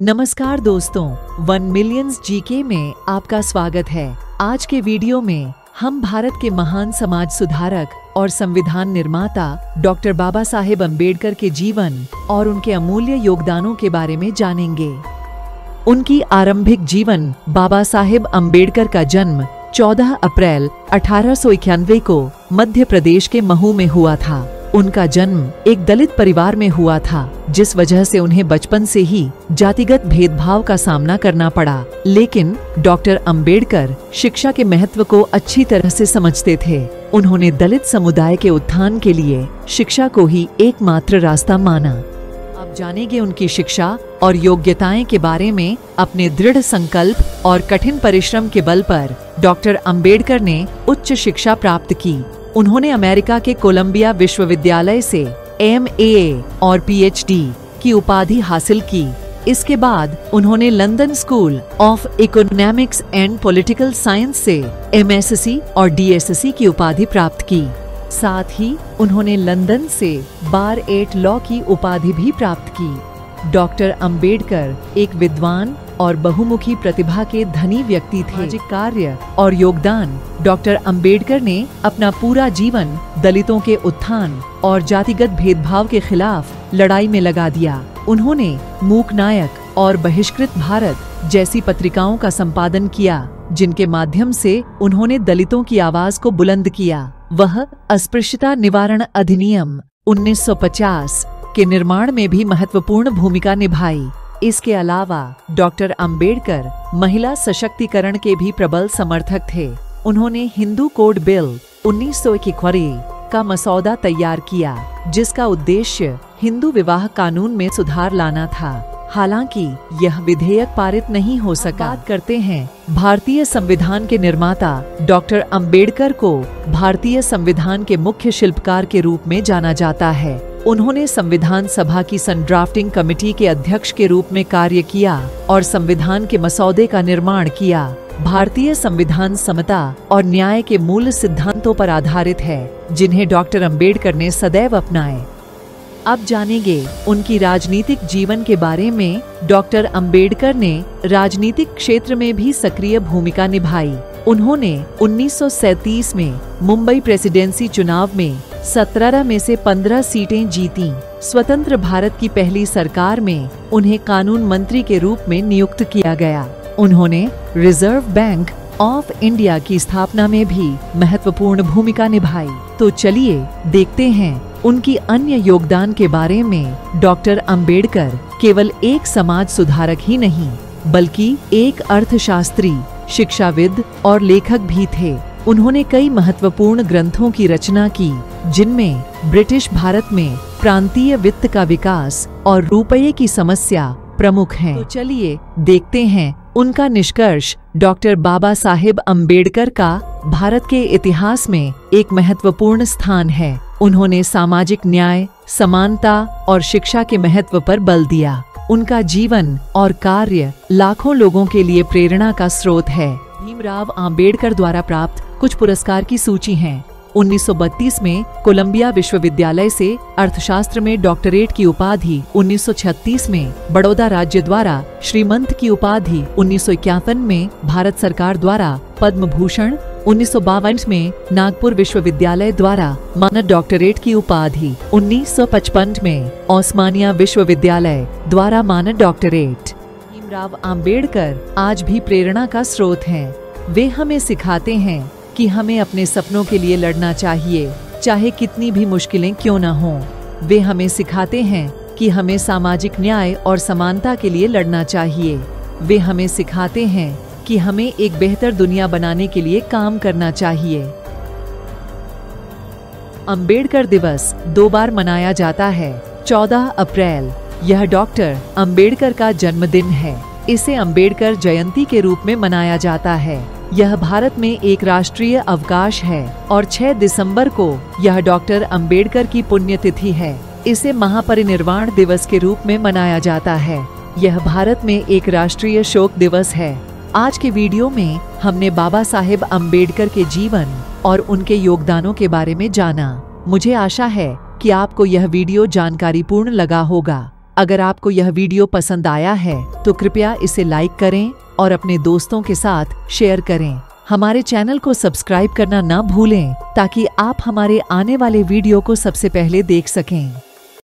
नमस्कार दोस्तों one millions GK में आपका स्वागत है। आज के वीडियो में हम भारत के महान समाज सुधारक और संविधान निर्माता डॉक्टर बाबा साहेब अंबेडकर के जीवन और उनके अमूल्य योगदानों के बारे में जानेंगे। उनकी आरंभिक जीवन बाबा साहेब अंबेडकर का जन्म 14 अप्रैल अठारह सौ इक्यानवे को मध्य प्रदेश के महू में हुआ था। उनका जन्म एक दलित परिवार में हुआ था, जिस वजह से उन्हें बचपन से ही जातिगत भेदभाव का सामना करना पड़ा। लेकिन डॉक्टर अंबेडकर शिक्षा के महत्व को अच्छी तरह से समझते थे। उन्होंने दलित समुदाय के उत्थान के लिए शिक्षा को ही एकमात्र रास्ता माना। आप जानेंगे उनकी शिक्षा और योग्यताएँ के बारे में अपने दृढ़ संकल्प और कठिन परिश्रम के बल पर डॉक्टर अंबेडकर ने उच्च शिक्षा प्राप्त की। उन्होंने अमेरिका के कोलंबिया विश्वविद्यालय से एम और पीएचडी की उपाधि हासिल की। इसके बाद उन्होंने London School of Economics and Political Science से एमएससी और डीएससी की उपाधि प्राप्त की। साथ ही उन्होंने लंदन से बार एट लॉ की उपाधि भी प्राप्त की। डॉक्टर अंबेडकर, एक विद्वान और बहुमुखी प्रतिभा के धनी व्यक्ति थे। कार्य और योगदान। डॉक्टर अंबेडकर ने अपना पूरा जीवन दलितों के उत्थान और जातिगत भेदभाव के खिलाफ लड़ाई में लगा दिया। उन्होंने मूक नायक और बहिष्कृत भारत जैसी पत्रिकाओं का संपादन किया, जिनके माध्यम से उन्होंने दलितों की आवाज़ को बुलंद किया। वह अस्पृश्यता निवारण अधिनियम 1950 के निर्माण में भी महत्वपूर्ण भूमिका निभाई। इसके अलावा, डॉक्टर अंबेडकर महिला सशक्तिकरण के भी प्रबल समर्थक थे। उन्होंने हिंदू कोड बिल उन्नीस का मसौदा तैयार किया, जिसका उद्देश्य हिंदू विवाह कानून में सुधार लाना था। हालाँकि, यह विधेयक पारित नहीं हो सका। बात करते हैं, भारतीय संविधान के निर्माता डॉक्टर अंबेडकर को भारतीय संविधान के मुख्य शिल्पकार के रूप में जाना जाता है। उन्होंने संविधान सभा की सन ड्राफ्टिंग कमेटी के अध्यक्ष के रूप में कार्य किया और संविधान के मसौदे का निर्माण किया। भारतीय संविधान समता और न्याय के मूल सिद्धांतों पर आधारित है, जिन्हें डॉक्टर अंबेडकर ने सदैव अपनाए। अब जानेंगे उनकी राजनीतिक जीवन के बारे में डॉक्टर अंबेडकर ने राजनीतिक क्षेत्र में भी सक्रिय भूमिका निभाई। उन्होंने 1937 में मुंबई प्रेसिडेंसी चुनाव में 17 में से 15 सीटें जीती। स्वतंत्र भारत की पहली सरकार में उन्हें कानून मंत्री के रूप में नियुक्त किया गया। उन्होंने रिज़र्व बैंक ऑफ़ इंडिया की स्थापना में भी महत्वपूर्ण भूमिका निभाई। तो चलिए देखते हैं उनकी अन्य योगदान के बारे में डॉक्टर अंबेडकर केवल एक समाज सुधारक ही नहीं, बल्कि एक अर्थशास्त्री, शिक्षाविद और लेखक भी थे। उन्होंने कई महत्वपूर्ण ग्रंथों की रचना की। जिनमें ब्रिटिश भारत में प्रांतीय वित्त का विकास और रुपये की समस्या प्रमुख हैं। तो चलिए देखते हैं उनका निष्कर्ष डॉक्टर बाबा साहेब अंबेडकर का भारत के इतिहास में एक महत्वपूर्ण स्थान है। उन्होंने सामाजिक न्याय, समानता और शिक्षा के महत्व पर बल दिया। उनका जीवन और कार्य लाखों लोगों के लिए प्रेरणा का स्रोत है। भीमराव आम्बेडकर द्वारा प्राप्त कुछ पुरस्कार की सूची है। 1932 में कोलंबिया विश्वविद्यालय से अर्थशास्त्र में डॉक्टरेट की उपाधि 1936 में बड़ौदा राज्य द्वारा श्रीमंत की उपाधि, उन्नीस सौ इक्यावन में भारत सरकार द्वारा पद्म भूषण उन्नीस सौ बावन में नागपुर विश्वविद्यालय द्वारा मानद डॉक्टरेट की उपाधि 1955 में ओस्मानिया विश्वविद्यालय द्वारा मानद डॉक्टरेट भीमराव आम्बेडकर आज भी प्रेरणा का स्रोत हैं। वे हमें सिखाते हैं कि हमें अपने सपनों के लिए लड़ना चाहिए। चाहे कितनी भी मुश्किलें क्यों न हों, वे हमें सिखाते हैं कि हमें सामाजिक न्याय और समानता के लिए लड़ना चाहिए। वे हमें सिखाते हैं कि हमें एक बेहतर दुनिया बनाने के लिए काम करना चाहिए। अंबेडकर दिवस दो बार मनाया जाता है। 14 अप्रैल, यह डॉक्टर अंबेडकर का जन्मदिन है। इसे अंबेडकर जयंती के रूप में मनाया जाता है। यह भारत में एक राष्ट्रीय अवकाश है और 6 दिसंबर को यह डॉक्टर अंबेडकर की पुण्यतिथि है। इसे महापरिनिर्वाण दिवस के रूप में मनाया जाता है। यह भारत में एक राष्ट्रीय शोक दिवस है। आज के वीडियो में हमने बाबा साहेब अंबेडकर के जीवन और उनके योगदानों के बारे में जाना। मुझे आशा है कि आपको यह वीडियो जानकारीपूर्ण लगा होगा। अगर आपको यह वीडियो पसंद आया है तो कृपया इसे लाइक करें और अपने दोस्तों के साथ शेयर करें। हमारे चैनल को सब्सक्राइब करना ना भूलें, ताकि आप हमारे आने वाले वीडियो को सबसे पहले देख सकें।